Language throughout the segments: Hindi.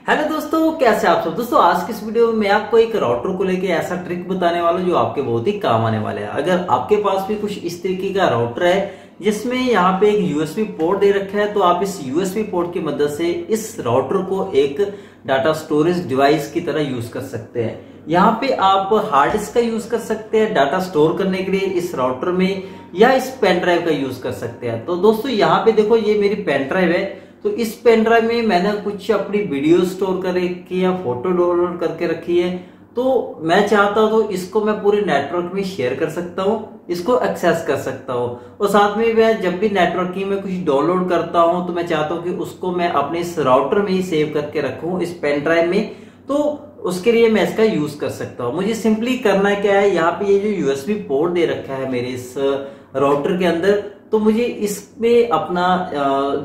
हेलो दोस्तों, कैसे आप सब? दोस्तों, आज की इस वीडियो में मैं आपको एक राउटर को लेके ऐसा ट्रिक बताने वाला हूँ जो आपके बहुत ही काम आने वाले हैं। अगर आपके पास भी कुछ इस तरीके का राउटर है, जिसमें यहाँ पे एक यूएसबी पोर्ट दे रखा है तो आप इस यूएसबी पोर्ट की मदद से इस राउटर को एक डाटा स्टोरेज डिवाइस की तरह यूज़ कर सकते हैं। यहाँ पे आप हार्ड डिस्क का यूज़ कर सकते हैं डाटा स्टोर करने के लिए इस राउटर में, या इस पेन ड्राइव का यूज़ कर सकते हैं। तो दोस्तों, यहाँ पे देखो, ये मेरी पेन ड्राइव है। तो इस पेन ड्राइव में मैंने कुछ अपनी वीडियो स्टोर कर रखी है फ़ोटो डाउनलोड करके रखी है। तो मैं चाहता हूँ तो इसको मैं पूरे नेटवर्क में शेयर कर सकता हूँ, इसको एक्सेस कर सकता हूँ। और साथ में मैं जब भी नेटवर्किंग में कुछ डाउनलोड करता हूँ तो मैं चाहता हूँ कि उसको मैं अपने इस राउटर में ही सेव करके रखूँ, इस पेन ड्राइव में। तो उसके लिए मैं इसका यूज़ कर सकता हूँ। मुझे सिंपली करना क्या है, यहाँ पे ये जो यूएसबी पोर्ट दे रखा है मेरे इस राउटर के अंदर तो मुझे इसमें अपना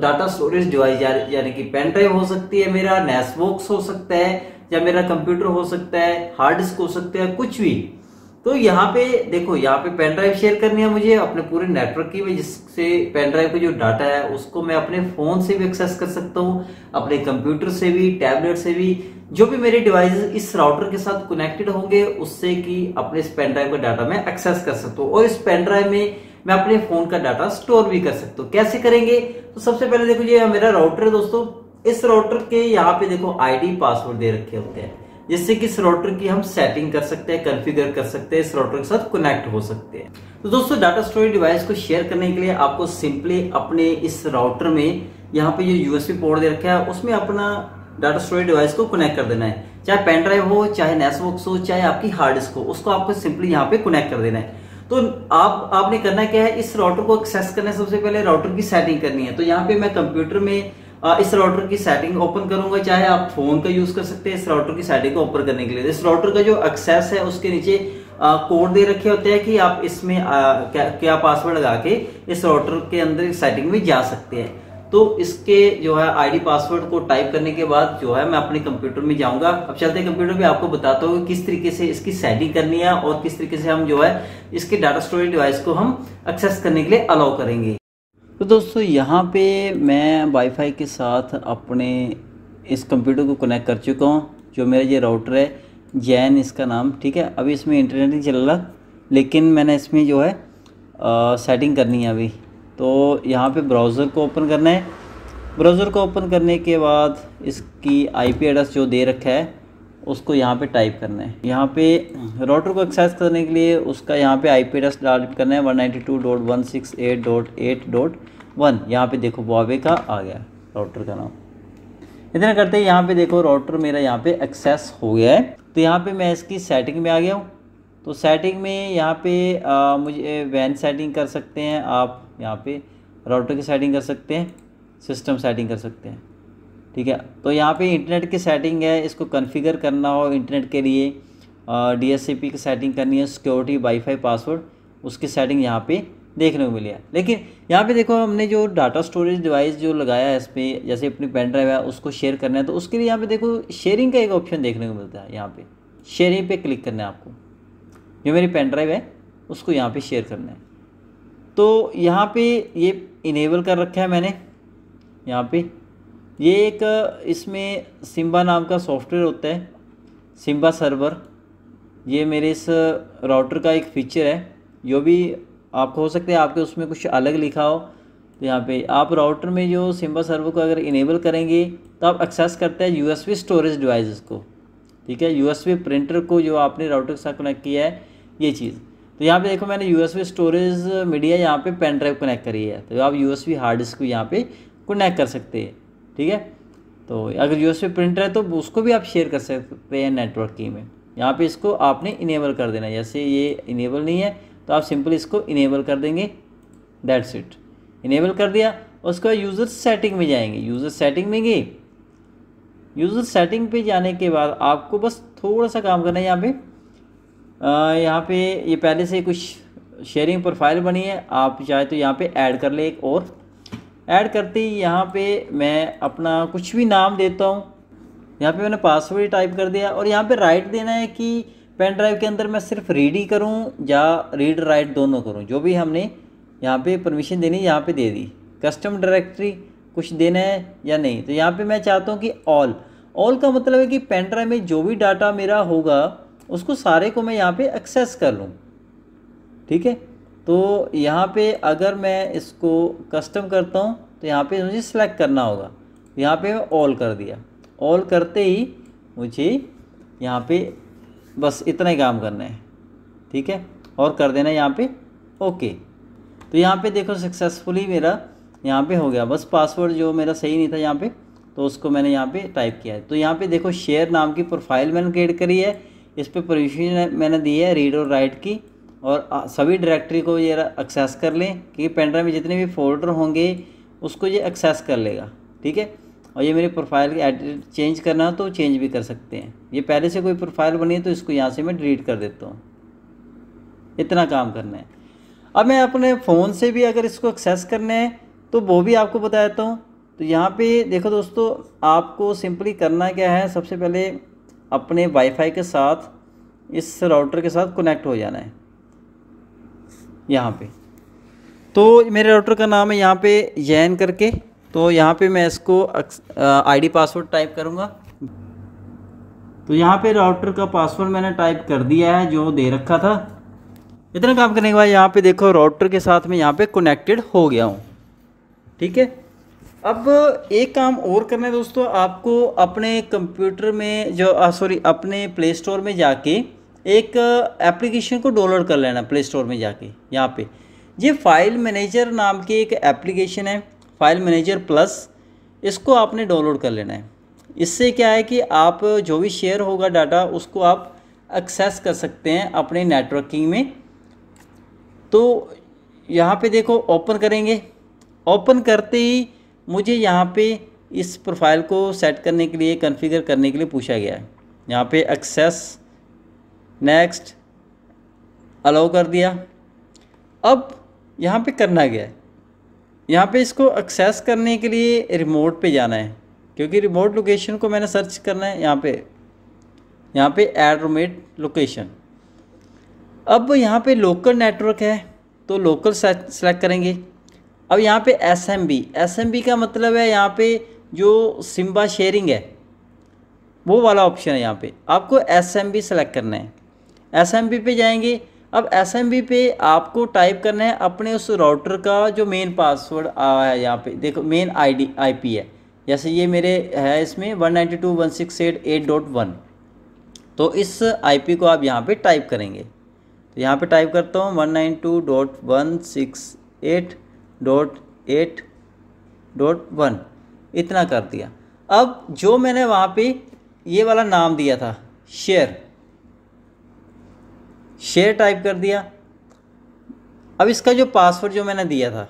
डाटा स्टोरेज डिवाइस यानी कि पेन ड्राइव हो सकती है मेरा नेसबॉक्स हो सकता है, या मेरा कंप्यूटर हो सकता है हार्ड डिस्क हो सकता है, कुछ भी। तो यहाँ पे, देखो, यहाँ पे पेन ड्राइव शेयर करनी है मुझे अपने पूरे नेटवर्क की में जिससे पेन ड्राइव का जो डाटा है, उसको मैं अपने फ़ोन से भी एक्सेस कर सकता हूँ, अपने कंप्यूटर से भी टैबलेट से भी। जो भी मेरे डिवाइस इस राउटर के साथ कनेक्टेड होंगे, उससे कि अपने इस पेन ड्राइव का डाटा मैं एक्सेस कर सकता हूँ। और इस पेन ड्राइव में मैं अपने फ़ोन का डाटा स्टोर भी कर सकता हूँ। कैसे करेंगे? तो सबसे पहले देखो, ये मेरा राउटर है दोस्तों। इस राउटर के यहाँ पे देखो आईडी पासवर्ड दे रखे होते हैं, जिससे कि इस राउटर की हम सेटिंग कर सकते हैं कॉन्फ़िगर कर सकते हैं, इस राउटर के साथ कनेक्ट हो सकते हैं। तो दोस्तों डाटा स्टोरेज डिवाइस को शेयर करने के लिए आपको सिंपली अपने इस राउटर में यहाँ पे जो यूएसबी पोर्ट दे रखा है। उसमें अपना डाटा स्टोरेज डिवाइस को कनेक्ट कर देना है। चाहे पेन ड्राइव हो, चाहे नेसबॉक्स हो, चाहे आपकी हार्ड डिस्क हो, उसको आपको सिंपली यहाँ पे कनेक्ट कर देना है। तो आप आपने करना क्या है इस राउटर को एक्सेस करने सबसे पहले राउटर की सेटिंग करनी है। तो यहाँ पे मैं कंप्यूटर में इस राउटर की सेटिंग ओपन करूँगा चाहे आप फ़ोन का यूज़ कर सकते हैं इस राउटर की सेटिंग को ओपन करने के लिए। इस राउटर का जो एक्सेस है उसके नीचे कोड दे रखे होते हैं कि आप इसमें क्या, क्या पासवर्ड लगा के इस राउटर के अंदर सेटिंग में जा सकते हैं। तो इसके जो है आईडी पासवर्ड को टाइप करने के बाद जो है मैं अपने कंप्यूटर में जाऊँगा। अब चलते कंप्यूटर में आपको बताता हूँ किस तरीके से इसकी सेटिंग करनी है और किस तरीके से हम जो है इसके डाटा स्टोरेज डिवाइस को हम एक्सेस करने के लिए अलाउ करेंगे। तो दोस्तों, यहाँ पे मैं वाईफाई के साथ अपने इस कंप्यूटर को कनेक्ट कर चुका हूँ, जो मेरा ये राउटर है, जैन इसका नाम, ठीक है? अभी इसमें इंटरनेट नहीं चल रहा, लेकिन मैंने इसमें जो है सेटिंग करनी है अभी। तो यहाँ पे ब्राउज़र को ओपन करना है। ब्राउज़र को ओपन करने के बाद इसकी आईपी एड्रेस जो दे रखा है उसको यहाँ पे टाइप करना है। यहाँ पे राउटर को एक्सेस करने के लिए उसका यहाँ पे आईपी एड्रेस डाल करना है। One ninety two dot one six eight dot eight dot one यहाँ पर देखो बॉबे का आ गया राउटर का नाम। इतना करते हैं यहाँ पे देखो राउटर मेरा यहाँ पे एक्सेस हो गया है। तो यहाँ पे मैं इसकी सेटिंग में आ गया हूँ। तो सेटिंग में यहाँ पे आ, मुझे वैन सेटिंग कर सकते हैं आप। यहाँ पे राउटर की सेटिंग कर सकते हैं सिस्टम सेटिंग कर सकते हैं। ठीक है? तो यहाँ पे इंटरनेट की सेटिंग है, इसको कॉन्फ़िगर करना हो इंटरनेट के लिए डी एस की सेटिंग करनी है सिक्योरिटी वाईफाई पासवर्ड उसकी सेटिंग यहाँ पे देखने को मिली है। लेकिन यहाँ पे देखो, हमने जो डाटा स्टोरेज डिवाइस जो लगाया है इस पर जैसे अपनी पेन ड्राइव है, उसको शेयर करना है तो उसके लिए यहाँ पे देखो शेयरिंग का एक ऑप्शन देखने को मिलता है यहाँ पे। शेयरिंग पे क्लिक करना है आपको। जो मेरी पेन ड्राइव है, उसको यहाँ पे शेयर करना है। तो यहाँ पे ये इनेबल कर रखा है मैंने। यहाँ पे। ये एक, इसमें सिम्बा नाम का सॉफ्टवेयर होता है सिम्बा सर्वर ये मेरे इस राउटर का एक फीचर है। जो भी आपको हो सकता है, आपके उसमें कुछ अलग लिखा हो। तो यहाँ पे आप राउटर में जो सिम्बा सर्वर को अगर इनेबल करेंगे तो आप एक्सेस करते हैं यूएसबी स्टोरेज डिवाइसेस को। ठीक है? यूएसबी प्रिंटर को जो आपने राउटर के साथ कनेक्ट किया है, ये चीज़। तो यहाँ पे देखो मैंने यूएसबी स्टोरेज मीडिया यहाँ पे पेन ड्राइव कनेक्ट करी है। तो आप यूएसबी हार्ड डिस्क को यहाँ पे कनेक्ट कर सकते हैं, ठीक है? तो अगर यूएसबी प्रिंटर है तो उसको भी आप शेयर कर सकते हैं नेटवर्क की में। यहाँ पे इसको आपने इनेबल कर देना है। जैसे ये इनेबल नहीं है तो आप सिंपल इसको इनेबल कर देंगे। दैट्स इट इनेबल कर दिया, उसके बाद यूज़र सेटिंग में जाएँगे। यूज़र सेटिंग में गए। यूज़र सेटिंग पे जाने के बाद आपको बस थोड़ा सा काम करना है यहाँ पे। यहाँ पे ये पहले से कुछ शेयरिंग प्रोफ़ाइल बनी है। आप चाहे तो यहाँ पे ऐड कर ले एक और। ऐड करते ही यहाँ पे मैं अपना कुछ भी नाम देता हूँ। यहाँ पे मैंने पासवर्ड टाइप कर दिया और यहाँ पे राइट देना है कि पेन ड्राइव के अंदर मैं सिर्फ़ रीड ही करूँ या रीड राइट दोनों करूँ। जो भी हमने यहाँ पे परमिशन देनी है, यहाँ पे दे दी। कस्टम डायरेक्टरी कुछ देना है या नहीं? तो यहाँ पे मैं चाहता हूँ कि ऑल ऑल का मतलब है कि पेन ड्राइव में जो भी डाटा मेरा होगा उसको सारे को मैं यहाँ पे एक्सेस कर लूँ ठीक है तो यहाँ पे अगर मैं इसको कस्टम करता हूँ तो यहाँ पे मुझे सेलेक्ट करना होगा यहाँ पे मैं ऑल कर दिया ऑल करते ही मुझे यहाँ पे बस इतना ही काम करना है ठीक है और कर देना यहाँ पे ओके तो यहाँ पे देखो सक्सेसफुली मेरा यहाँ पे हो गया बस पासवर्ड जो मेरा सही नहीं था यहाँ पे तो उसको मैंने यहाँ पे टाइप किया है तो यहाँ पे देखो शेयर नाम की प्रोफ़ाइल मैंने क्रिएट करी है इस पर परमिशन मैंने दी है रीड और राइट की और सभी डायरेक्टरी को ये एक्सेस कर लें, क्योंकि पेनड्राइव में जितने भी फोल्डर होंगे, उसको ये एक्सेस कर लेगा, ठीक है? और ये मेरी प्रोफ़ाइल की एडिट चेंज करना हो तो चेंज भी कर सकते हैं। ये पहले से कोई प्रोफ़ाइल बनी है तो इसको यहाँ से मैं डिलीट कर देता हूँ। इतना काम करना है। अब मैं अपने फ़ोन से भी अगर इसको एक्सेस करना है तो वो भी आपको बता देता हूँ। तो यहाँ पे देखो दोस्तों, आपको सिंपली करना क्या है, सबसे पहले अपने वाईफाई के साथ, इस राउटर के साथ कनेक्ट हो जाना है। यहाँ पे। तो मेरे राउटर का नाम है यहाँ पे जैन करके। तो यहाँ पे मैं इसको आईडी पासवर्ड टाइप करूँगा। तो यहाँ पे राउटर का पासवर्ड मैंने टाइप कर दिया है, जो दे रखा था। इतना काम करने के बाद यहाँ पे देखो राउटर के साथ में यहाँ पे कनेक्टेड हो गया हूँ। ठीक है? अब एक काम और करना है दोस्तों, आपको अपने कंप्यूटर में जो सॉरी अपने प्ले स्टोर में जाके एक एप्लीकेशन को डाउनलोड कर लेना प्ले स्टोर में जाके, यहाँ पे। ये फ़ाइल मैनेजर नाम की एक एप्लीकेशन है फ़ाइल मैनेजर प्लस इसको आपने डाउनलोड कर लेना है। इससे क्या है कि आप जो भी शेयर होगा डाटा उसको आप एक्सेस कर सकते हैं अपने नेटवर्किंग में। तो यहाँ पे देखो ओपन करेंगे। ओपन करते ही मुझे यहाँ पे इस प्रोफ़ाइल को सेट करने के लिए कॉन्फ़िगर करने के लिए पूछा गया है। यहाँ पे एक्सेस नेक्स्ट अलाउ कर दिया। अब यहाँ पे करना गया है? यहाँ पे इसको एक्सेस करने के लिए रिमोट पे जाना है, क्योंकि रिमोट लोकेशन को मैंने सर्च करना है यहाँ पे। यहाँ पे एड रोमेट लोकेशन अब यहाँ पे लोकल नेटवर्क है तो लोकल सेलेक्ट करेंगे। अब यहाँ पे S M B S M B का मतलब है यहाँ पे जो सिम्बा शेयरिंग है, वो वाला ऑप्शन है यहाँ पे। आपको एस एम बी सेलेक्ट करना है। एस एम बी पे जाएँगे। अब एस एम बी पे आपको टाइप करना है अपने उस राउटर का जो मेन पासवर्ड आया है यहाँ पे। देखो main I D I P है। जैसे ये मेरे है इसमें one ninety two one six eight eight dot one तो इस आई पी को आप यहाँ पे टाइप करेंगे। तो यहाँ पे टाइप करता हूँ one nine two dot one six eight dot eight dot one इतना कर दिया। अब जो मैंने वहाँ पे ये वाला नाम दिया था शेयर शेयर टाइप कर दिया। अब इसका जो पासवर्ड जो मैंने दिया था,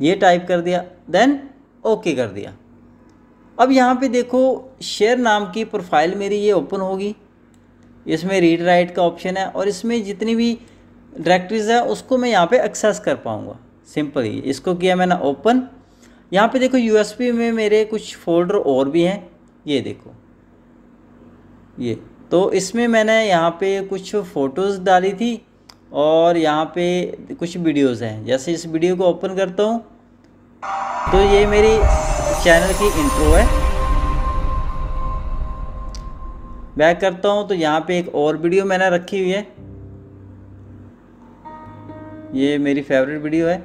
ये टाइप कर दिया देन ओके okay कर दिया। अब यहाँ पे देखो शेयर नाम की प्रोफ़ाइल मेरी ये ओपन होगी। इसमें रीड राइट का ऑप्शन है और इसमें जितनी भी डायरेक्टरीज है, उसको मैं यहाँ पे एक्सेस कर पाऊँगा। सिंपल ही। इसको किया मैंने ओपन यहाँ पे देखो यूएसबी में मेरे कुछ फोल्डर और भी हैं। ये देखो। ये। तो इसमें मैंने यहाँ पे कुछ फ़ोटोज़ डाली थी और यहाँ पे कुछ वीडियोस हैं। जैसे इस वीडियो को ओपन करता हूँ तो ये मेरी चैनल की इंट्रो है। बैक करता हूँ तो यहाँ पे एक और वीडियो मैंने रखी हुई है। ये मेरी फेवरेट वीडियो है।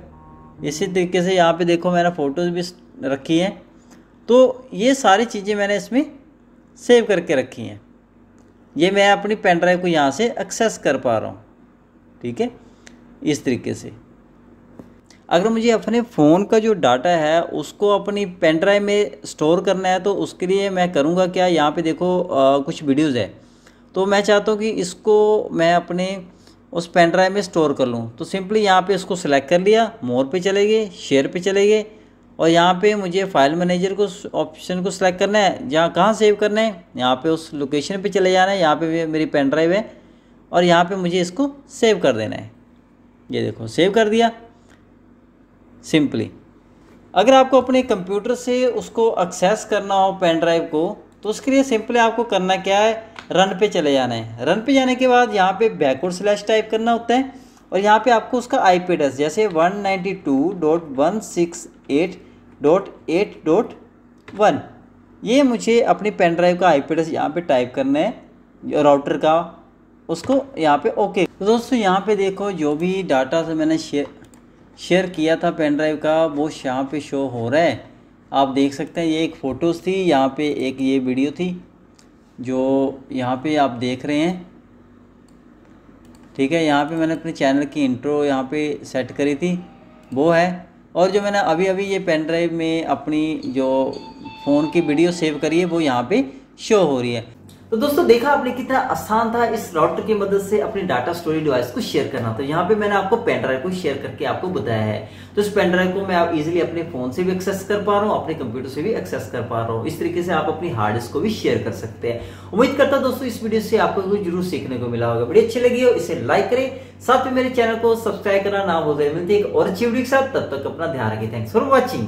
इसी तरीके से यहाँ पे देखो मैंने फ़ोटोज़ भी रखी हैं। तो ये सारी चीज़ें मैंने इसमें सेव करके रखी हैं। ये मैं अपनी पेन ड्राइव को यहाँ से एक्सेस कर पा रहा हूँ। ठीक है? इस तरीके से। अगर मुझे अपने फ़ोन का जो डाटा है उसको अपनी पेन ड्राइव में स्टोर करना है तो उसके लिए मैं करूँगा क्या? यहाँ पे देखो आ, कुछ वीडियोज़ है। तो मैं चाहता हूँ कि इसको मैं अपने उस पेन ड्राइव में स्टोर कर लूँ। तो सिंपली यहाँ पे इसको सिलेक्ट कर लिया मोर पे चले गए शेयर पे चले गए। और यहाँ पे मुझे फ़ाइल मैनेजर को ऑप्शन को सिलेक्ट करना है। जहाँ कहाँ सेव करना है? यहाँ पे उस लोकेशन पे चले जाना है। यहाँ पे मेरी पेन ड्राइव है। और यहाँ पे मुझे इसको सेव कर देना है। ये देखो सेव कर दिया। सिंपली अगर आपको अपने कंप्यूटर से उसको एक्सेस करना हो पेन ड्राइव को तो उसके लिए सिंपली आपको करना क्या है? रन पे चले जाना है। रन पे जाने के बाद यहाँ पे बैकवर्ड स्लैश टाइप करना होता है और यहाँ पे आपको उसका आई पी एड्रेस जैसे one ninety two dot one six eight dot eight dot one ये मुझे अपनी पेन ड्राइव का आई पी एड्रेस यहाँ पर टाइप करना है राउटर का। उसको यहाँ पे ओके तो दोस्तों, यहाँ पे देखो, जो भी डाटा से मैंने शेयर शेयर किया था पेन ड्राइव का, वो यहाँ पे शो हो रहा है। आप देख सकते हैं, ये एक फ़ोटोज़ थी, यहाँ पे एक ये वीडियो थी। जो यहाँ पे आप देख रहे हैं। ठीक है, यहाँ पे मैंने अपने चैनल की इंट्रो यहाँ पे सेट करी थी। वो है। और जो मैंने अभी अभी ये पेन ड्राइव में अपनी जो फ़ोन की वीडियो सेव करी है, वो यहाँ पे शो हो रही है। तो दोस्तों, देखा आपने कितना आसान था इस राउटर की मदद से अपनी डाटा स्टोरेज डिवाइस को शेयर करना। तो यहाँ पे मैंने आपको पेन ड्राइव को शेयर करके आपको बताया है। तो इस पेन ड्राइव को मैं आप इजीली अपने फ़ोन से भी एक्सेस कर पा रहा हूँ, अपने कंप्यूटर से भी एक्सेस कर पा रहा हूँ। इस तरीके से आप अपनी हार्ड डिस्क को भी शेयर कर सकते हैं। उम्मीद करता दोस्तों, इस वीडियो से आपको ज़रूर सीखने को मिला होगा। वीडियो अच्छी लगी हो, इसे लाइक करें। साथ में मेरे चैनल को सब्सक्राइब करना ना भूल। मिलते एक और अच्छी वीडियो के साथ। तब तक अपना ध्यान रखें। Thanks for watching